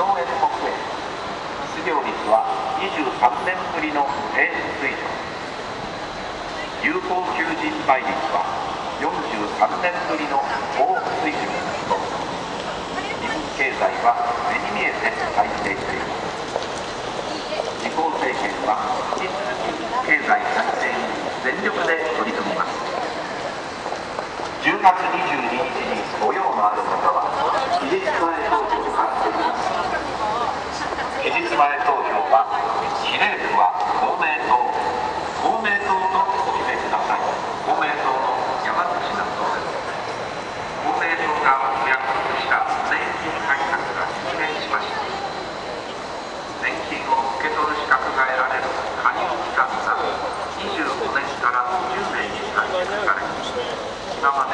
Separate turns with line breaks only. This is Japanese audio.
荘園国営失業率は23年ぶりの低水準有効求人倍率は43年ぶりの高水準と日本経済は目に見えて再生しています。自公政権は引き続き経済再生に全力で取り組みます。10月22日にご用のある方は期日前投票が期日前投票は比例区は公明党公明党とお決めください公明党の山口那党です公明党がお約束した年金改革が実現しました年金を受け取る資格が得られる加入期間が25年から50年に短縮され今まで